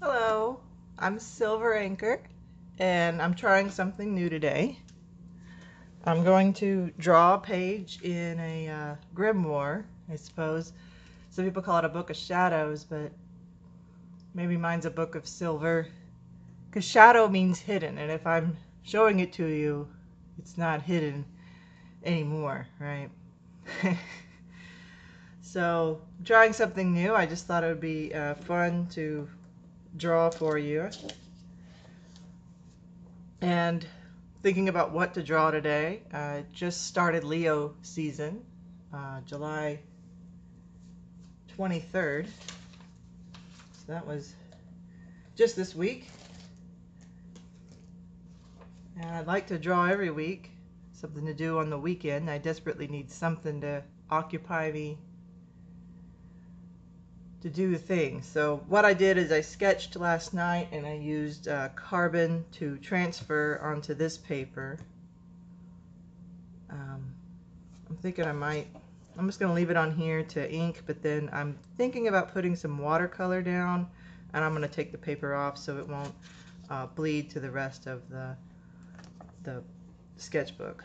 Hello, I'm Silver Anchor and I'm trying something new today. I'm going to draw a page in a uh, grimoire, I suppose. Some people call it a book of shadows, but maybe mine's a book of silver. Because shadow means hidden, and if I'm showing it to you, it's not hidden anymore, right? so, drawing something new, I just thought it would be uh, fun to draw for you. And thinking about what to draw today, I just started Leo season, uh, July 23rd. So that was just this week. And I'd like to draw every week, something to do on the weekend. I desperately need something to occupy me to do the thing. So what I did is I sketched last night and I used uh, carbon to transfer onto this paper. Um, I'm thinking I might, I'm just going to leave it on here to ink, but then I'm thinking about putting some watercolor down and I'm going to take the paper off so it won't uh, bleed to the rest of the, the sketchbook.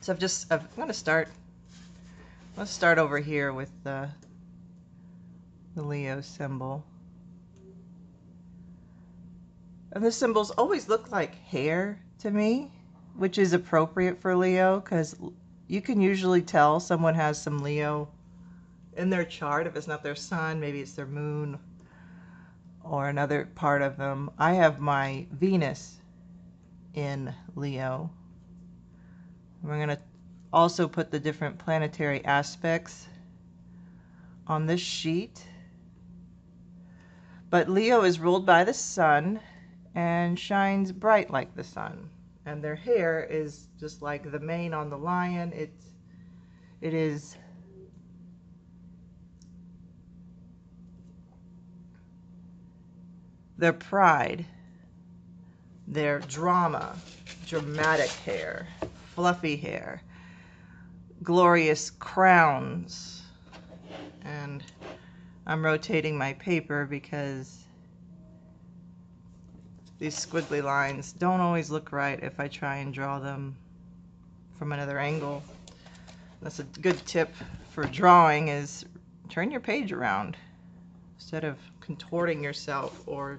So I've just, I'm going to start, let's start over here with the the Leo symbol. And the symbols always look like hair to me, which is appropriate for Leo because you can usually tell someone has some Leo in their chart. If it's not their sun, maybe it's their moon or another part of them. I have my Venus in Leo. We're going to also put the different planetary aspects on this sheet. But Leo is ruled by the sun and shines bright like the sun. And their hair is just like the mane on the lion. It's, it is their pride, their drama, dramatic hair, fluffy hair, glorious crowns, I'm rotating my paper because these squiggly lines don't always look right if I try and draw them from another angle. That's a good tip for drawing is turn your page around instead of contorting yourself or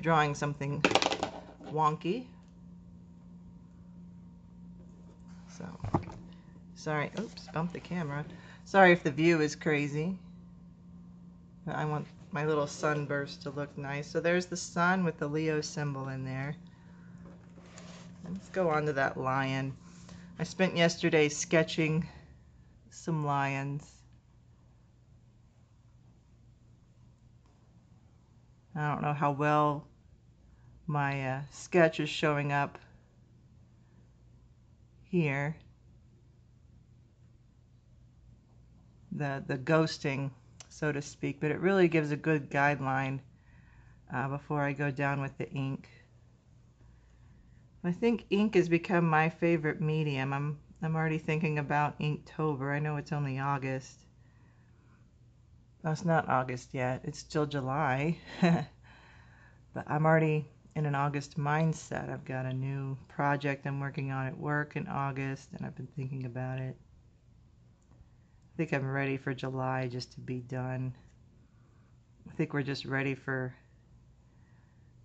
drawing something wonky. So, sorry, oops, bumped the camera. Sorry if the view is crazy. I want my little sunburst to look nice. So there's the sun with the Leo symbol in there. Let's go on to that lion. I spent yesterday sketching some lions. I don't know how well my uh, sketch is showing up here. The, the ghosting so to speak, but it really gives a good guideline uh, before I go down with the ink. I think ink has become my favorite medium. I'm I'm already thinking about Inktober. I know it's only August. It's not August yet. It's still July. but I'm already in an August mindset. I've got a new project I'm working on at work in August, and I've been thinking about it think I'm ready for July just to be done. I think we're just ready for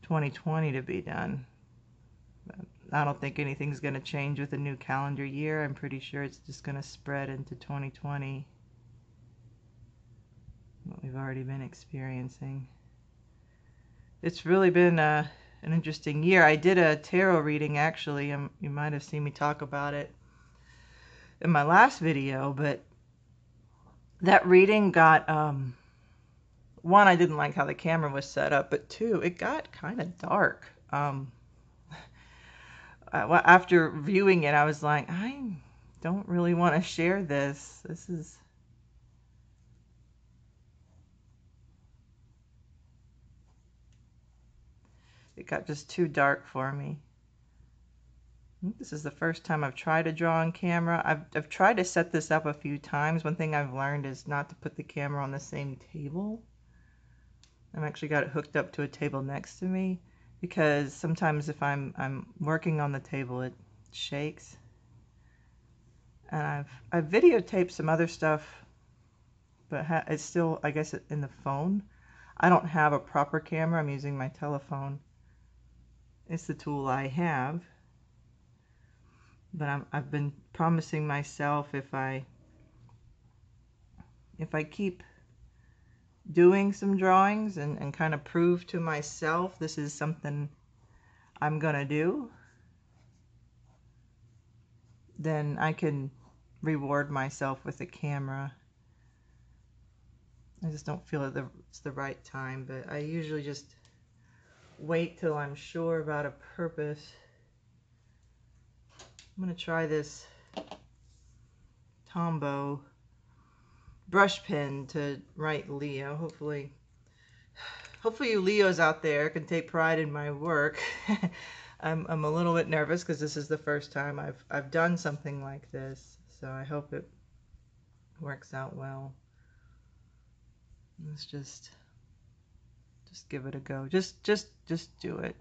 2020 to be done. I don't think anything's going to change with the new calendar year. I'm pretty sure it's just going to spread into 2020. What we've already been experiencing. It's really been uh, an interesting year. I did a tarot reading actually. Um, you might have seen me talk about it in my last video, but that reading got um, one i didn't like how the camera was set up but two it got kind of dark. Um, after viewing it i was like i don't really want to share this. This is it got just too dark for me this is the first time I've tried to draw on camera. I've, I've tried to set this up a few times. One thing I've learned is not to put the camera on the same table. I've actually got it hooked up to a table next to me because sometimes if I'm I'm working on the table it shakes. And I've I've videotaped some other stuff, but it's still I guess in the phone. I don't have a proper camera. I'm using my telephone. It's the tool I have. But I'm, I've been promising myself if I if I keep doing some drawings and, and kind of prove to myself this is something I'm going to do, then I can reward myself with a camera. I just don't feel it's the right time, but I usually just wait till I'm sure about a purpose. I'm going to try this Tombow brush pen to write Leo. Hopefully, hopefully you Leos out there can take pride in my work. I'm, I'm a little bit nervous because this is the first time I've, I've done something like this. So I hope it works out well. Let's just, just give it a go. Just, just, just do it.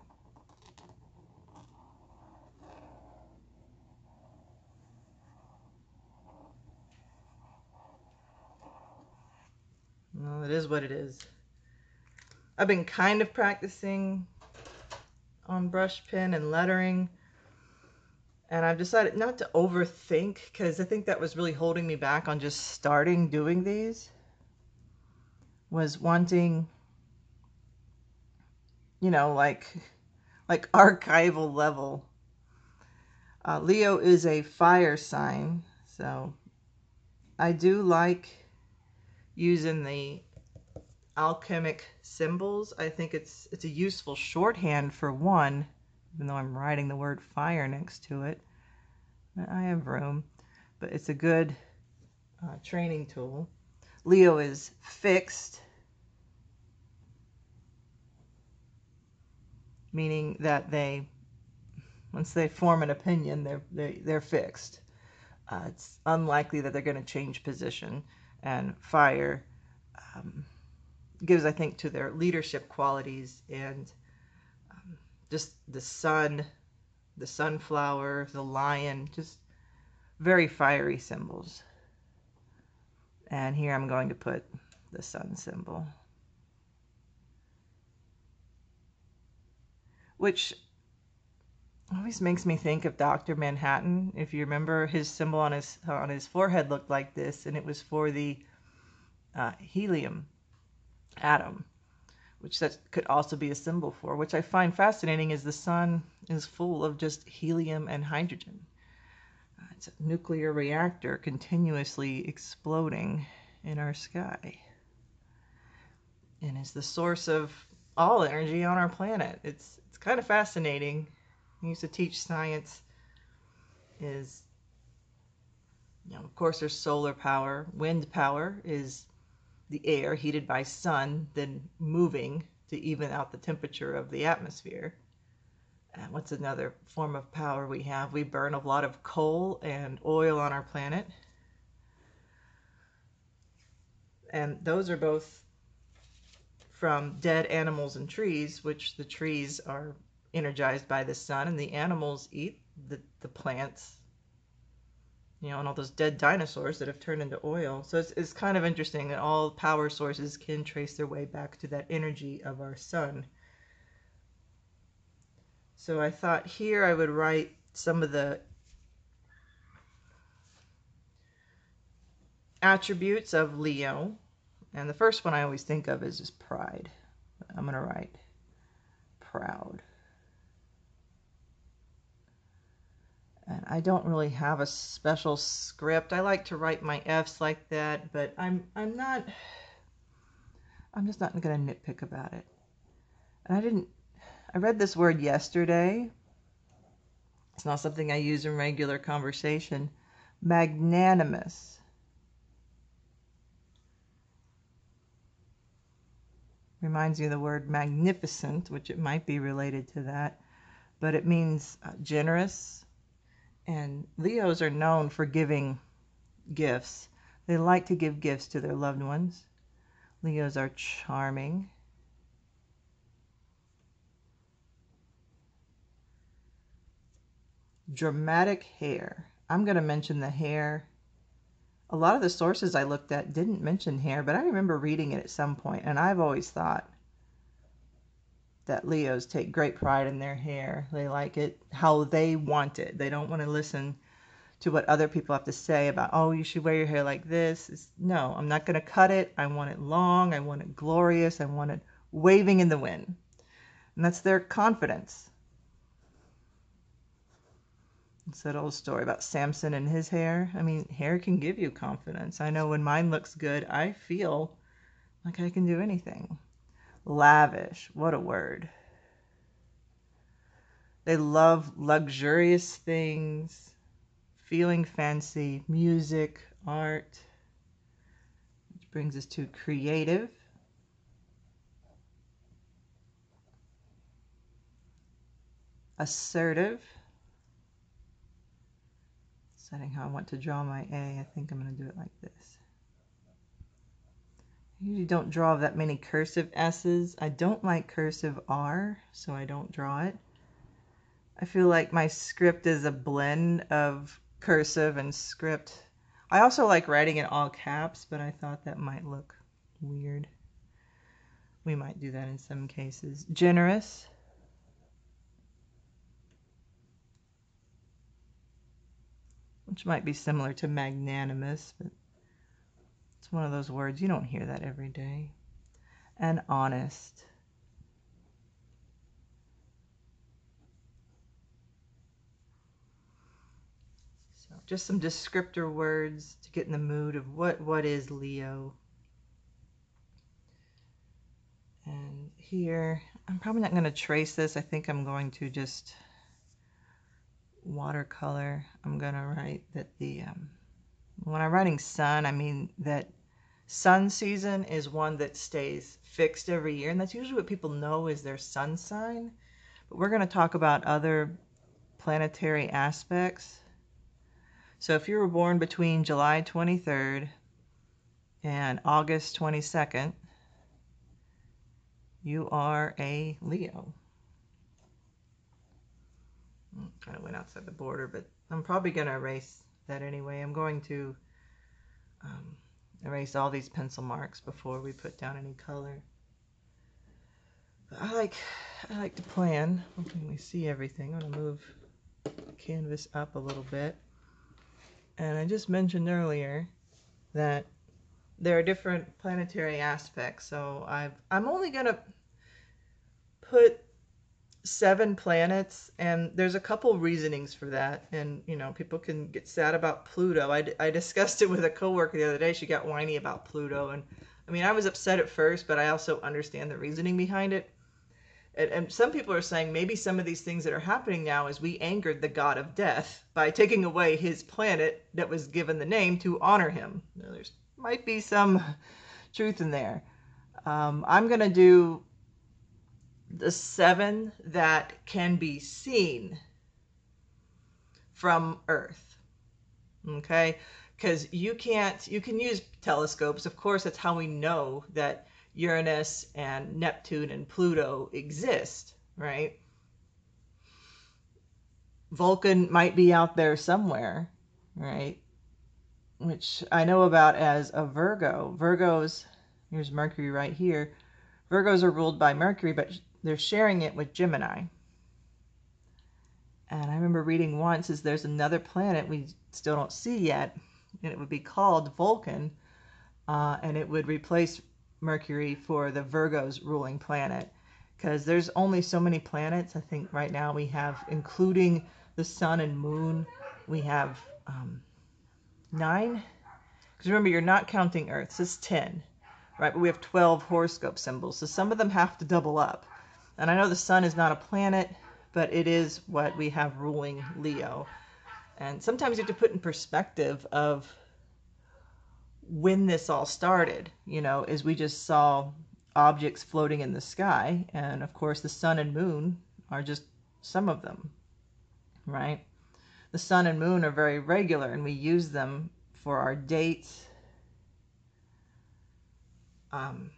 Well, it is what it is. I've been kind of practicing on brush pen and lettering. And I've decided not to overthink because I think that was really holding me back on just starting doing these. Was wanting, you know, like, like archival level. Uh, Leo is a fire sign, so I do like using the alchemic symbols. I think it's it's a useful shorthand for one, even though I'm writing the word fire next to it. I have room, but it's a good uh, training tool. Leo is fixed, meaning that they, once they form an opinion, they're they, they're fixed. Uh, it's unlikely that they're going to change position and fire um, gives, I think, to their leadership qualities and um, just the sun, the sunflower, the lion, just very fiery symbols. And here I'm going to put the sun symbol. Which always makes me think of Dr. Manhattan. If you remember, his symbol on his on his forehead looked like this, and it was for the uh, helium atom, which that could also be a symbol for. Which I find fascinating is the sun is full of just helium and hydrogen. Uh, it's a nuclear reactor continuously exploding in our sky, and is the source of all energy on our planet. It's it's kind of fascinating I used to teach science is, you know, of course, there's solar power. Wind power is the air heated by sun, then moving to even out the temperature of the atmosphere. And what's another form of power we have? We burn a lot of coal and oil on our planet. And those are both from dead animals and trees, which the trees are energized by the sun, and the animals eat the, the plants, you know, and all those dead dinosaurs that have turned into oil. So it's, it's kind of interesting that all power sources can trace their way back to that energy of our sun. So I thought here I would write some of the attributes of Leo. And the first one I always think of is just pride. I'm going to write proud. I don't really have a special script. I like to write my F's like that, but I'm I'm not I'm just not going to nitpick about it. And I didn't I read this word yesterday. It's not something I use in regular conversation. Magnanimous. Reminds me of the word magnificent, which it might be related to that, but it means uh, generous, and Leos are known for giving gifts. They like to give gifts to their loved ones. Leos are charming. Dramatic hair. I'm going to mention the hair. A lot of the sources I looked at didn't mention hair, but I remember reading it at some point, and I've always thought that Leos take great pride in their hair. They like it how they want it. They don't want to listen to what other people have to say about, oh, you should wear your hair like this. It's, no, I'm not going to cut it. I want it long. I want it glorious. I want it waving in the wind. And that's their confidence. It's that old story about Samson and his hair. I mean, hair can give you confidence. I know when mine looks good, I feel like I can do anything. Lavish, what a word. They love luxurious things, feeling fancy, music, art. Which brings us to creative. Assertive deciding how I want to draw my A. I think I'm going to do it like this. Usually don't draw that many cursive S's. I don't like cursive R, so I don't draw it. I feel like my script is a blend of cursive and script. I also like writing in all caps, but I thought that might look weird. We might do that in some cases. Generous. which might be similar to magnanimous, but one of those words you don't hear that every day. And honest. So just some descriptor words to get in the mood of what what is Leo. And here, I'm probably not going to trace this. I think I'm going to just watercolor, I'm going to write that the, um, when I'm writing sun, I mean that sun season is one that stays fixed every year. And that's usually what people know is their sun sign. But we're going to talk about other planetary aspects. So if you were born between July 23rd and August 22nd, you are a Leo kind of went outside the border, but I'm probably going to erase that anyway. I'm going to um, erase all these pencil marks before we put down any color. But I like I like to plan. Hoping we see everything. I'm to move canvas up a little bit. And I just mentioned earlier that there are different planetary aspects. So I've I'm only going to put seven planets and there's a couple reasonings for that and you know people can get sad about pluto. I, I discussed it with a coworker the other day. She got whiny about pluto and i mean i was upset at first but i also understand the reasoning behind it. And, and some people are saying maybe some of these things that are happening now is we angered the god of death by taking away his planet that was given the name to honor him. There's might be some truth in there. Um, i'm going to do the seven that can be seen from Earth. Okay? Because you can't, you can use telescopes. Of course, that's how we know that Uranus and Neptune and Pluto exist, right? Vulcan might be out there somewhere, right? Which I know about as a Virgo. Virgos, here's Mercury right here. Virgos are ruled by Mercury, but they're sharing it with Gemini. And I remember reading once is there's another planet we still don't see yet, and it would be called Vulcan, uh, and it would replace Mercury for the Virgo's ruling planet. Because there's only so many planets. I think right now we have, including the sun and moon, we have um, nine. Because remember, you're not counting Earth. So it's 10, right? But we have 12 horoscope symbols. So some of them have to double up. And I know the sun is not a planet, but it is what we have ruling Leo. And sometimes you have to put in perspective of when this all started, you know, is we just saw objects floating in the sky. And of course, the sun and moon are just some of them, right? The sun and moon are very regular and we use them for our dates. Um,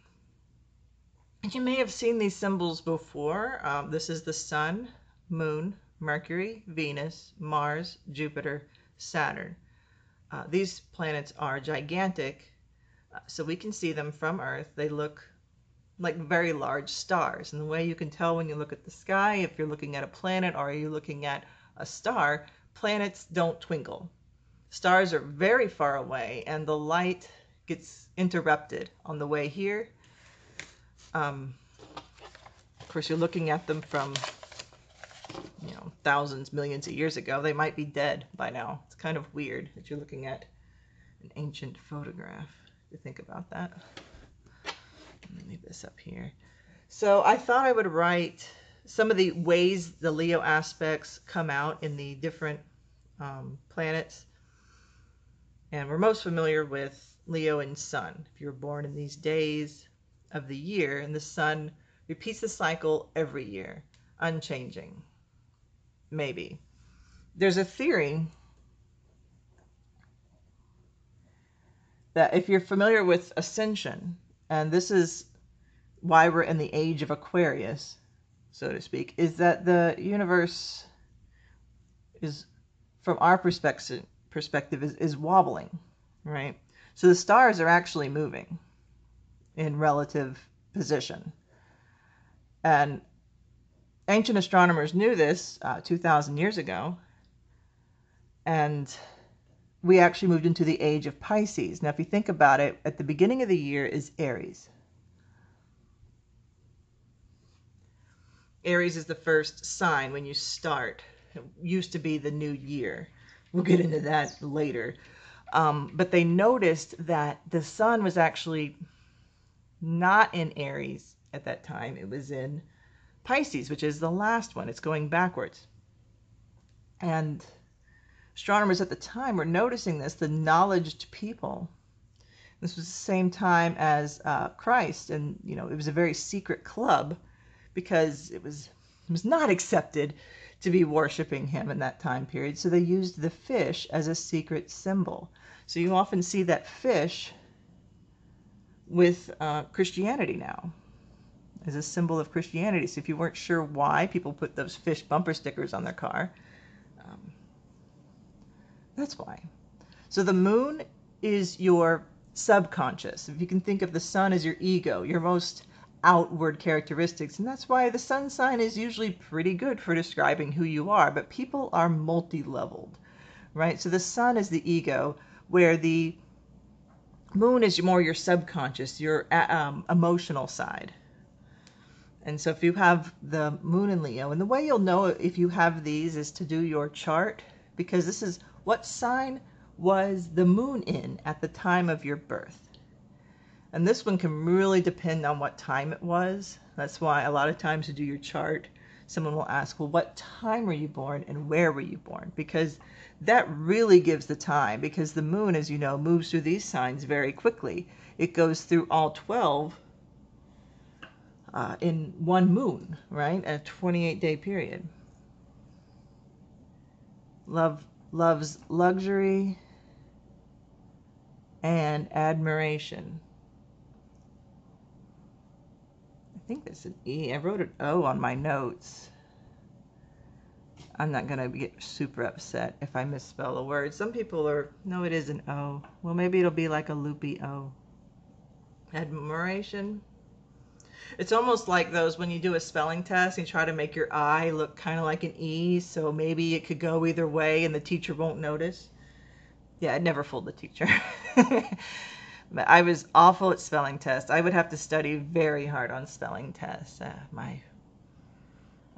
you may have seen these symbols before. Um, this is the sun, moon, Mercury, Venus, Mars, Jupiter, Saturn. Uh, these planets are gigantic, uh, so we can see them from Earth. They look like very large stars. And the way you can tell when you look at the sky, if you're looking at a planet or are you looking at a star, planets don't twinkle. Stars are very far away and the light gets interrupted on the way here. Um, of course, you're looking at them from, you know, thousands, millions of years ago. They might be dead by now. It's kind of weird that you're looking at an ancient photograph to think about that. Let me leave this up here. So I thought I would write some of the ways the Leo aspects come out in the different um, planets. And we're most familiar with Leo and Sun. If you were born in these days of the year, and the Sun repeats the cycle every year, unchanging. Maybe. There's a theory that if you're familiar with ascension, and this is why we're in the age of Aquarius, so to speak, is that the universe is, from our perspective, perspective is, is wobbling, right? So the stars are actually moving in relative position. And ancient astronomers knew this uh, 2,000 years ago. And we actually moved into the age of Pisces. Now, if you think about it, at the beginning of the year is Aries. Aries is the first sign when you start. It used to be the new year. We'll get into that later. Um, but they noticed that the sun was actually not in Aries at that time. It was in Pisces, which is the last one. It's going backwards. And astronomers at the time were noticing this, the knowledged people. This was the same time as uh, Christ, and you know it was a very secret club because it was it was not accepted to be worshiping him in that time period. So they used the fish as a secret symbol. So you often see that fish with uh, Christianity now as a symbol of Christianity. So if you weren't sure why people put those fish bumper stickers on their car, um, that's why. So the moon is your subconscious. If you can think of the sun as your ego, your most outward characteristics. And that's why the sun sign is usually pretty good for describing who you are. But people are multi leveled, right? So the sun is the ego, where the moon is more your subconscious, your uh, um, emotional side. And so if you have the moon in Leo, and the way you'll know if you have these is to do your chart, because this is what sign was the moon in at the time of your birth. And this one can really depend on what time it was. That's why a lot of times you do your chart, someone will ask, well, what time were you born and where were you born? Because that really gives the time because the moon, as you know, moves through these signs very quickly. It goes through all 12 uh, in one moon, right? A 28 day period. Love loves luxury and admiration. I think that's an E. I wrote an O on my notes. I'm not going to get super upset if I misspell a word. Some people are, no, it is an O. Well, maybe it'll be like a loopy O. Admiration. It's almost like those when you do a spelling test and you try to make your I look kind of like an E, so maybe it could go either way and the teacher won't notice. Yeah, I never fooled the teacher. But I was awful at spelling tests. I would have to study very hard on spelling tests. Uh, my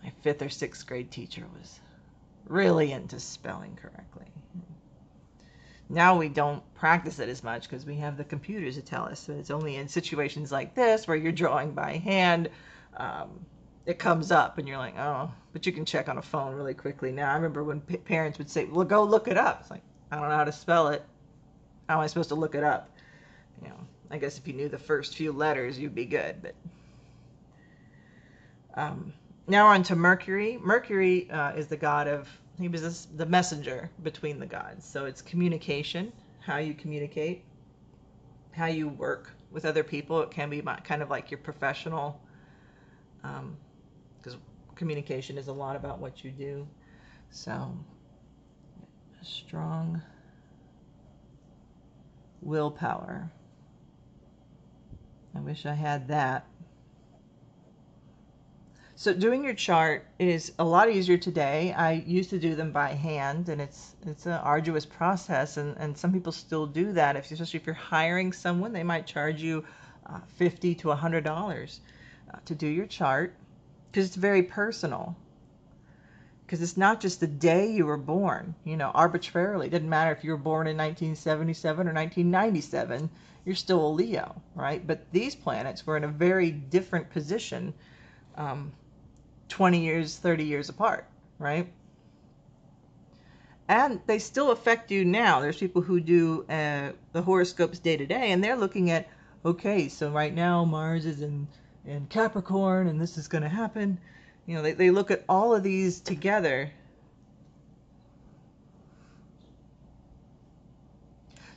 my fifth or sixth grade teacher was really into spelling correctly. Now we don't practice it as much because we have the computers to tell us. But it's only in situations like this where you're drawing by hand, um, it comes up and you're like, oh, but you can check on a phone really quickly. Now I remember when p- parents would say, well, go look it up. It's like, I don't know how to spell it. How am I supposed to look it up? You know, I guess if you knew the first few letters, you'd be good. But um, now on to Mercury. Mercury uh, is the god of, he was this, the messenger between the gods. So it's communication, how you communicate, how you work with other people. It can be kind of like your professional, because um, communication is a lot about what you do. So, strong willpower. I wish I had that. So doing your chart is a lot easier today. I used to do them by hand, and it's it's an arduous process, and, and some people still do that. If especially if you're hiring someone, they might charge you uh, fifty to a hundred dollars uh, to do your chart because it's very personal. Because it's not just the day you were born, you know, arbitrarily. It didn't matter if you were born in 1977 or 1997, you're still a Leo, right? But these planets were in a very different position. Um, 20 years, 30 years apart, right? And they still affect you now. There's people who do uh, the horoscopes day to day, and they're looking at, okay, so right now Mars is in, in Capricorn, and this is going to happen. You know, they, they look at all of these together.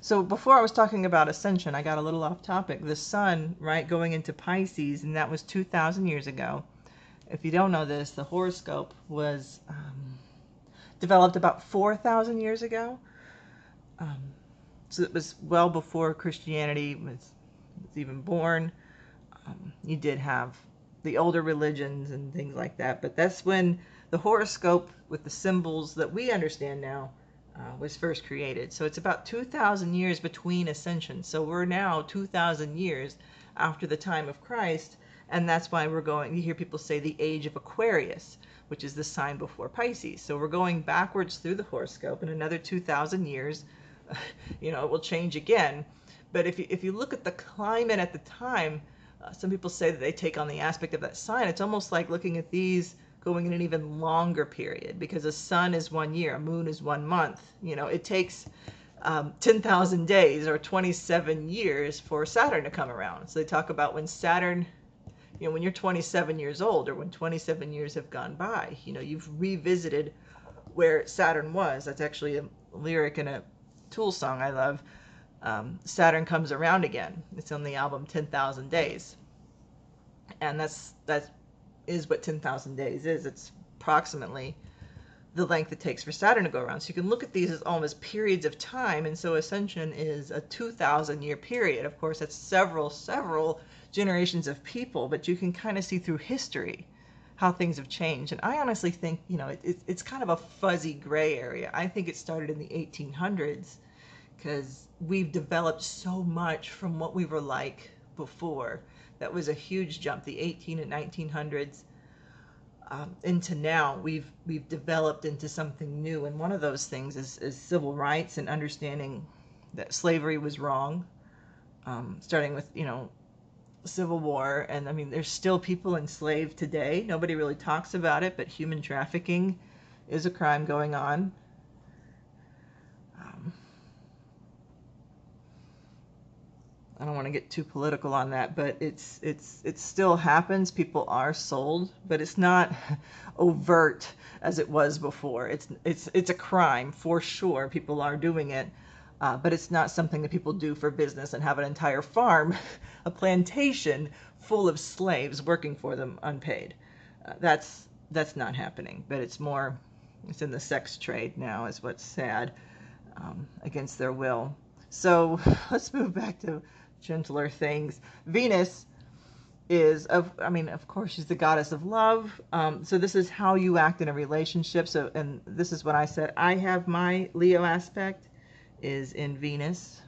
So before I was talking about ascension, I got a little off topic. The sun, right, going into Pisces, and that was 2,000 years ago if you don't know this, the horoscope was um, developed about 4,000 years ago. Um, so it was well before Christianity was, was even born. Um, you did have the older religions and things like that, but that's when the horoscope with the symbols that we understand now uh, was first created. So it's about 2,000 years between ascensions. So we're now 2,000 years after the time of Christ and that's why we're going, you hear people say the age of Aquarius, which is the sign before Pisces. So we're going backwards through the horoscope in another 2,000 years. You know, it will change again. But if you, if you look at the climate at the time, uh, some people say that they take on the aspect of that sign. It's almost like looking at these going in an even longer period because a sun is one year, a moon is one month. You know, it takes um, 10,000 days or 27 years for Saturn to come around. So they talk about when Saturn you know, when you're 27 years old or when 27 years have gone by, you know, you've revisited where Saturn was. That's actually a lyric in a Tool song I love. Um, Saturn comes around again. It's on the album 10,000 Days. And that's that is what 10,000 days is. It's approximately the length it takes for Saturn to go around. So you can look at these as almost periods of time. And so Ascension is a 2,000 year period. Of course, that's several, several generations of people, but you can kind of see through history how things have changed. And I honestly think, you know, it, it, it's kind of a fuzzy gray area. I think it started in the 1800s because we've developed so much from what we were like before. That was a huge jump, the 18 and 1900s. Um, into now, we've we've developed into something new, and one of those things is, is civil rights and understanding that slavery was wrong. Um, starting with you know Civil War, and I mean, there's still people enslaved today. Nobody really talks about it, but human trafficking is a crime going on. I don't want to get too political on that, but it's it's it still happens. People are sold, but it's not overt as it was before. It's it's it's a crime for sure. People are doing it uh, but it's not something that people do for business and have an entire farm, a plantation full of slaves working for them unpaid. Uh, that's that's not happening. But it's more, it's in the sex trade now, is what's sad, um, against their will. So let's move back to gentler things. Venus is of I mean of course she's the goddess of love um, so this is how you act in a relationship so and this is what I said I have my Leo aspect is in Venus.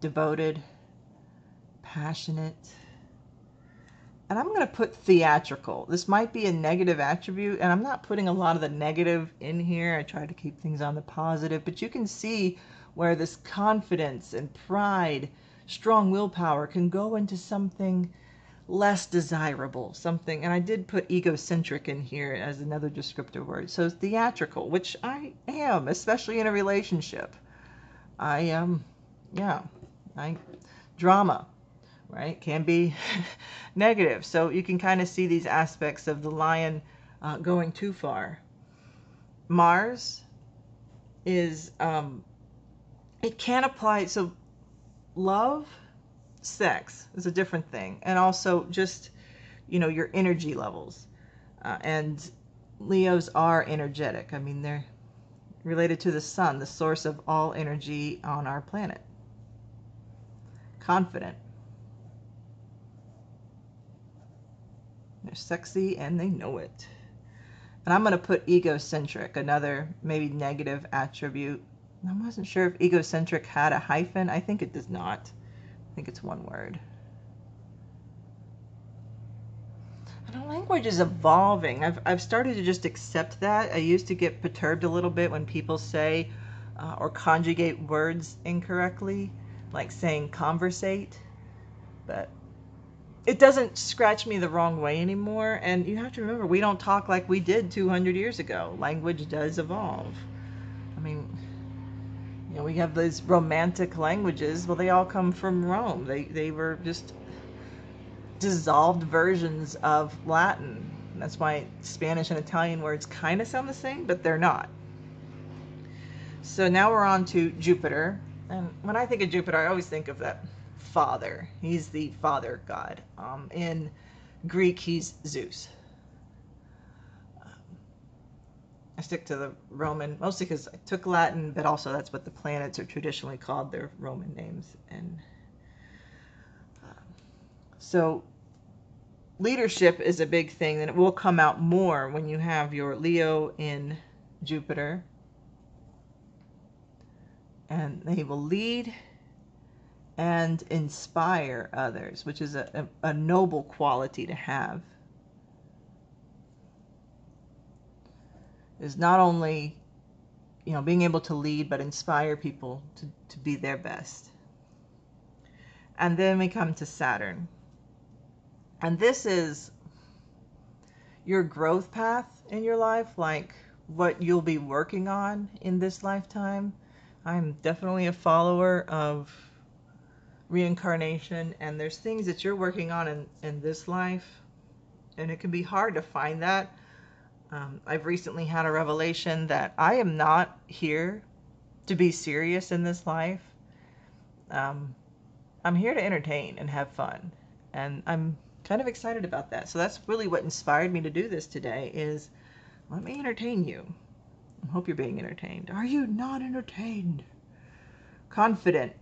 Devoted, passionate. And I'm going to put theatrical. This might be a negative attribute, and I'm not putting a lot of the negative in here. I try to keep things on the positive, but you can see where this confidence and pride, strong willpower can go into something less desirable, something, and I did put egocentric in here as another descriptive word. So theatrical, which I am, especially in a relationship. I am, um, yeah, I, drama, right, can be negative. So you can kind of see these aspects of the lion uh, going too far. Mars is, um, it can apply, so love sex is a different thing and also just you know your energy levels uh, and Leos are energetic. I mean, they're related to the sun, the source of all energy on our planet. Confident. They're sexy and they know it. And I'm going to put egocentric, another maybe negative attribute. I wasn't sure if egocentric had a hyphen. I think it does not. I think it's one word. Language is evolving. I've, I've started to just accept that. I used to get perturbed a little bit when people say uh, or conjugate words incorrectly, like saying conversate. But it doesn't scratch me the wrong way anymore. And you have to remember, we don't talk like we did 200 years ago. Language does evolve. I mean, you know, we have these romantic languages. Well, they all come from Rome. They, they were just dissolved versions of Latin. That's why Spanish and Italian words kind of sound the same, but they're not. So now we're on to Jupiter. And when I think of Jupiter, I always think of that father. He's the father god. Um, in Greek, he's Zeus. Um, I stick to the Roman mostly because I took Latin, but also that's what the planets are traditionally called, their Roman names. And um, so leadership is a big thing, and it will come out more when you have your Leo in Jupiter. And they will lead and inspire others, which is a, a, a noble quality to have. Is not only you know being able to lead but inspire people to, to be their best. And then we come to Saturn. And this is your growth path in your life, like what you'll be working on in this lifetime. I'm definitely a follower of reincarnation, and there's things that you're working on in, in this life, and it can be hard to find that. Um, I've recently had a revelation that I am not here to be serious in this life. Um, I'm here to entertain and have fun, and I'm kind of excited about that. So that's really what inspired me to do this today is let me entertain you. I hope you're being entertained. Are you not entertained? Confident.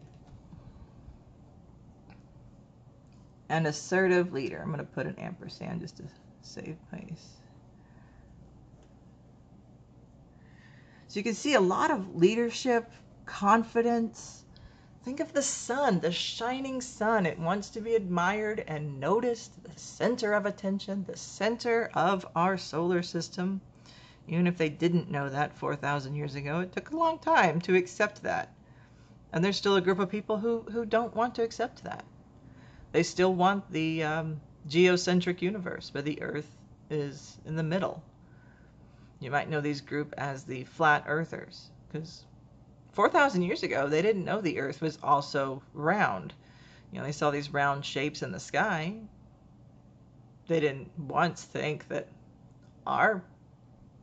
An assertive leader. I'm going to put an ampersand just to save place. So you can see a lot of leadership, confidence, Think of the sun, the shining sun. It wants to be admired and noticed, the center of attention, the center of our solar system. Even if they didn't know that 4,000 years ago, it took a long time to accept that. And there's still a group of people who, who don't want to accept that. They still want the um, geocentric universe, where the Earth is in the middle. You might know these group as the flat earthers, because 4,000 years ago, they didn't know the Earth was also round. You know, they saw these round shapes in the sky. They didn't once think that our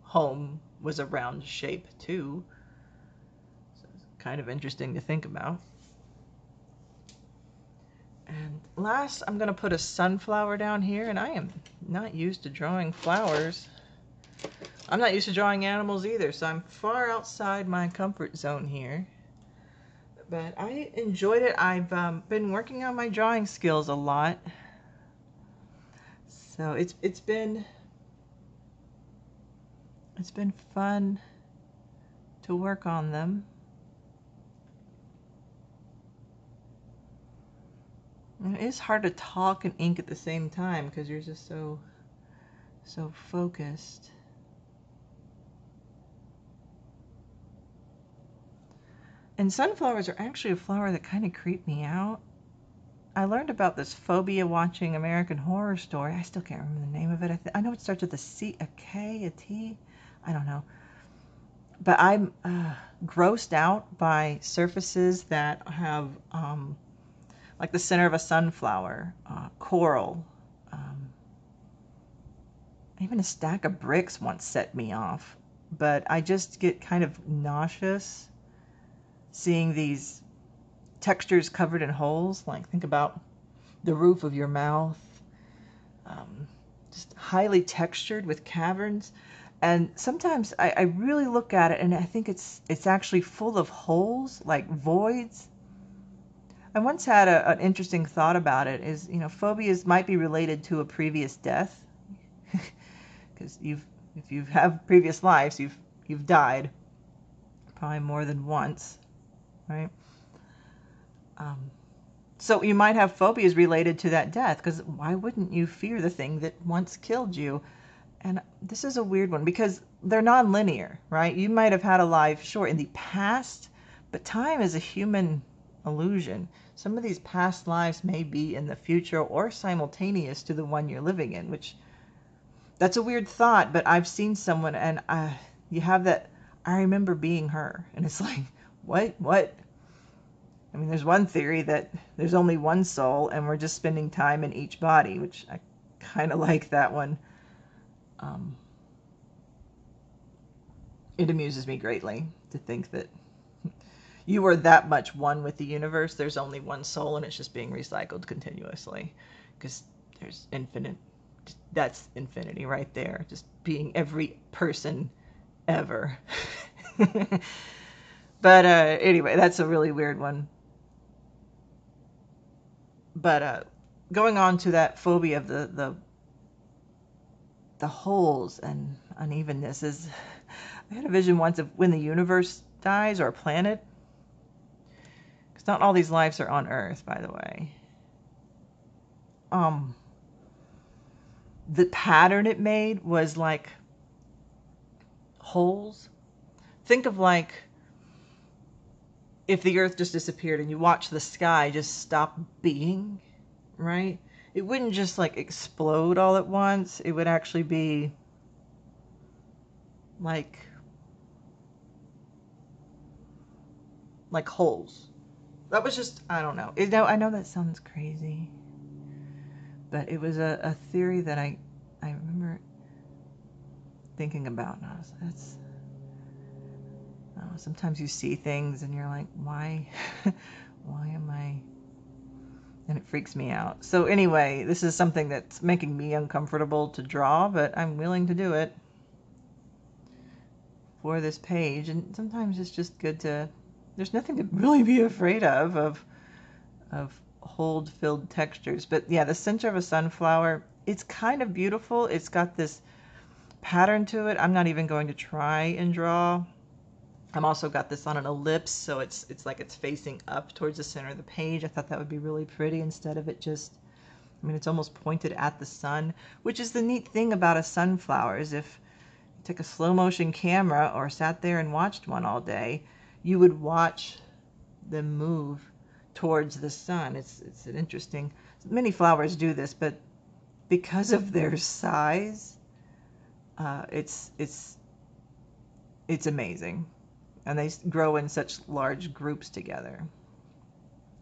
home was a round shape, too. So it's kind of interesting to think about. And last, I'm going to put a sunflower down here, and I am not used to drawing flowers. I'm not used to drawing animals either, so I'm far outside my comfort zone here. But I enjoyed it. I've um, been working on my drawing skills a lot. So it's it's been it's been fun to work on them. It is hard to talk and ink at the same time because you're just so so focused. And sunflowers are actually a flower that kind of creep me out. I learned about this phobia watching American Horror Story. I still can't remember the name of it. I, th- I know it starts with a C, a K, a T. I don't know. But I'm uh, grossed out by surfaces that have, um, like the center of a sunflower, uh, coral. Um, even a stack of bricks once set me off. But I just get kind of nauseous seeing these textures covered in holes. Like think about the roof of your mouth, um, just highly textured with caverns. And sometimes I, I really look at it and I think it's it's actually full of holes, like voids. I once had a, an interesting thought about it. Is you know phobias might be related to a previous death, because you've if you have previous lives, you've you've died probably more than once, right? Um, so you might have phobias related to that death because why wouldn't you fear the thing that once killed you? And this is a weird one because they're non-linear, right? You might have had a life short in the past, but time is a human illusion. Some of these past lives may be in the future or simultaneous to the one you're living in, which that's a weird thought, but I've seen someone and I, you have that I remember being her and it's like, what? What? I mean, there's one theory that there's only one soul and we're just spending time in each body, which I kind of like that one. Um, it amuses me greatly to think that you are that much one with the universe. There's only one soul and it's just being recycled continuously because there's infinite. That's infinity right there. Just being every person ever. but uh, anyway, that's a really weird one but uh, going on to that phobia of the the the holes and unevenness is I had a vision once of when the universe dies or a planet. Because not all these lives are on Earth, by the way. Um, the pattern it made was like holes. Think of like if the earth just disappeared and you watch the sky just stop being, right? It wouldn't just like explode all at once. It would actually be like like holes. That was just I don't know. It, I know that sounds crazy, but it was a, a theory that I I remember thinking about, and I was that's uh, sometimes you see things and you're like, why, why am I? And it freaks me out. So anyway, this is something that's making me uncomfortable to draw, but I'm willing to do it for this page. And sometimes it's just good to. There's nothing to really be afraid of of of hold filled textures. But yeah, the center of a sunflower, it's kind of beautiful. It's got this pattern to it. I'm not even going to try and draw I'm also got this on an ellipse, so it's it's like it's facing up towards the center of the page. I thought that would be really pretty instead of it just, I mean, it's almost pointed at the sun, which is the neat thing about a sunflower is if you took a slow motion camera or sat there and watched one all day, you would watch them move towards the sun. It's it's an interesting. Many flowers do this, but because of their size, uh, it's it's it's amazing and they grow in such large groups together.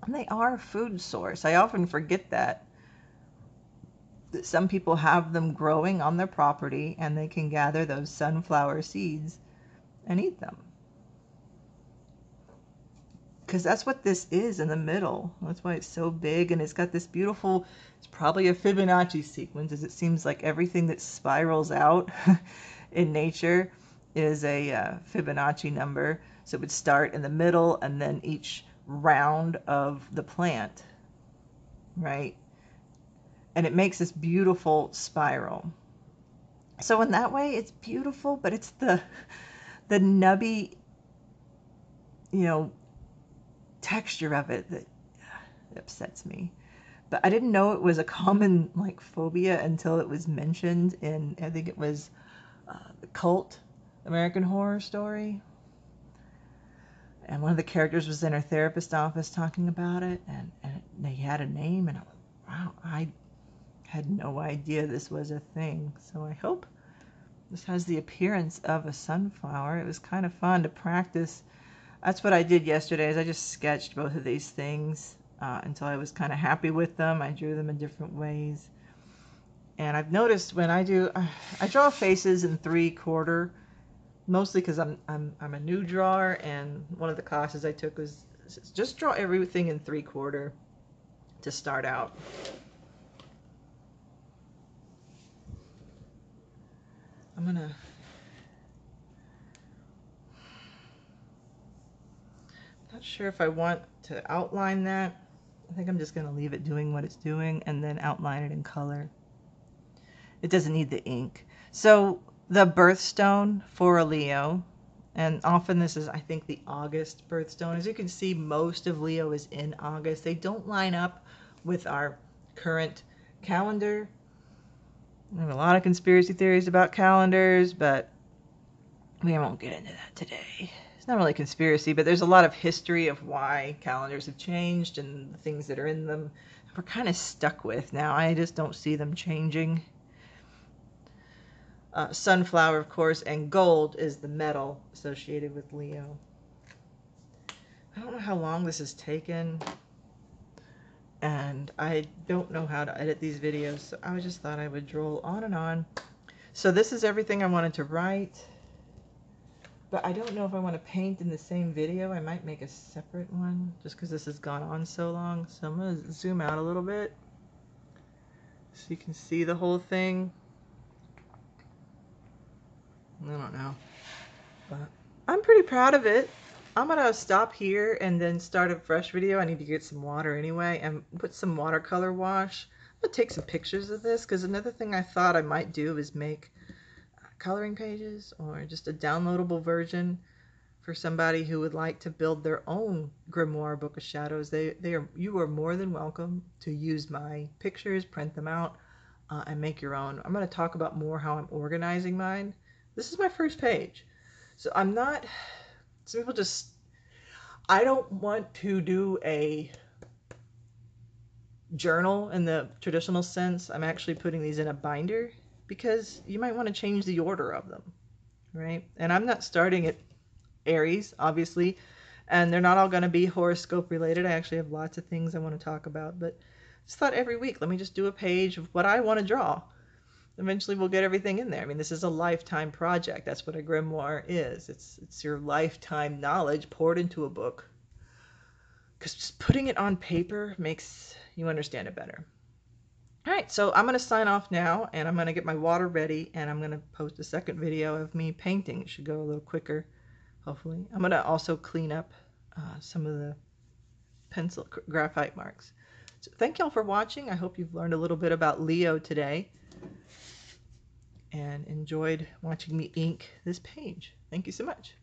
And they are a food source. I often forget that. that some people have them growing on their property and they can gather those sunflower seeds and eat them. Because that's what this is in the middle. That's why it's so big and it's got this beautiful, it's probably a Fibonacci sequence as it seems like everything that spirals out in nature is a uh, Fibonacci number. So it would start in the middle and then each round of the plant, right? And it makes this beautiful spiral. So in that way, it's beautiful, but it's the the nubby, you know, texture of it that upsets me. But I didn't know it was a common like phobia until it was mentioned in I think it was uh, the cult American Horror Story. And one of the characters was in her therapist office talking about it, and, and they had a name, and I, wow, I had no idea this was a thing. So I hope this has the appearance of a sunflower. It was kind of fun to practice. That's what I did yesterday. Is I just sketched both of these things uh, until I was kind of happy with them. I drew them in different ways, and I've noticed when I do, uh, I draw faces in three quarter mostly because I'm, I'm I'm a new drawer, and one of the classes I took was just draw everything in three quarter to start out. I'm gonna not sure if I want to outline that. I think I'm just gonna leave it doing what it's doing and then outline it in color. It doesn't need the ink. So the birthstone for a Leo, and often this is, I think, the August birthstone. As you can see, most of Leo is in August. They don't line up with our current calendar. I have a lot of conspiracy theories about calendars, but we won't get into that today. It's not really conspiracy, but there's a lot of history of why calendars have changed and the things that are in them we're kind of stuck with now. I just don't see them changing. Uh, sunflower, of course, and gold is the metal associated with Leo. I don't know how long this has taken, and I don't know how to edit these videos, so I just thought I would droll on and on. So this is everything I wanted to write, but I don't know if I want to paint in the same video. I might make a separate one, just because this has gone on so long. So I'm going to zoom out a little bit so you can see the whole thing. I don't know. But I'm pretty proud of it. I'm going to stop here and then start a fresh video. I need to get some water anyway and put some watercolor wash. I'm to take some pictures of this because another thing I thought I might do is make uh, coloring pages or just a downloadable version for somebody who would like to build their own grimoire book of shadows they they are you are more than welcome to use my pictures print them out uh, and make your own i'm going to talk about more how i'm organizing mine this is my first page. So I'm not, some people just, I don't want to do a journal in the traditional sense. I'm actually putting these in a binder because you might want to change the order of them, right? And I'm not starting at Aries, obviously, and they're not all going to be horoscope related. I actually have lots of things I want to talk about, but just thought every week, let me just do a page of what I want to draw eventually we'll get everything in there. I mean, this is a lifetime project. That's what a grimoire is. It's it's your lifetime knowledge poured into a book. Because just putting it on paper makes you understand it better. All right, so I'm going to sign off now, and I'm going to get my water ready, and I'm going to post a second video of me painting. It should go a little quicker, hopefully. I'm going to also clean up uh, some of the pencil graphite marks. So thank y'all for watching. I hope you've learned a little bit about Leo today and enjoyed watching me ink this page. Thank you so much.